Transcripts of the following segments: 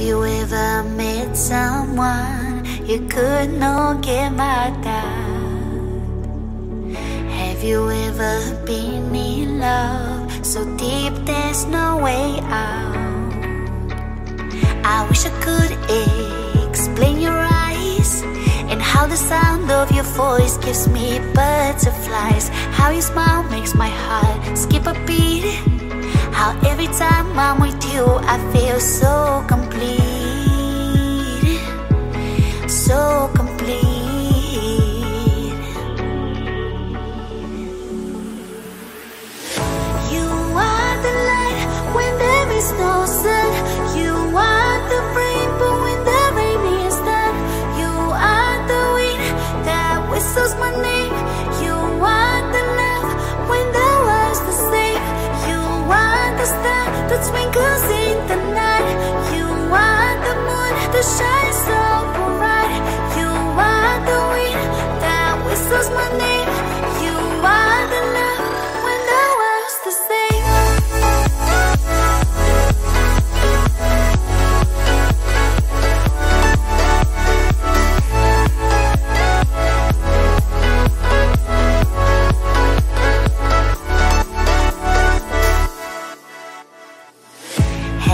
you ever met someone you could not get my at? Have you ever been in love so deep there's no way out? I wish I could explain your eyes and how the sound of your voice gives me butterflies. How your smile makes my heart skip a beat. How every time I'm with you, I feel so complete.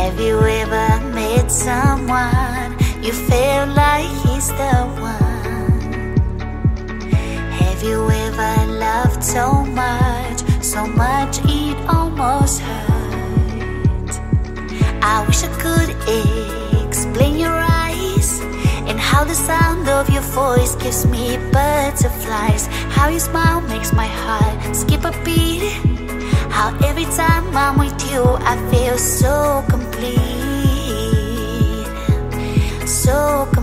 Have you ever met someone you feel like he's the one? Have you ever loved so much, so much it almost hurt? I wish I could explain your eyes and how the sound of your voice gives me butterflies. How your smile makes my heart skip a beat. How every time I'm with you, I feel so so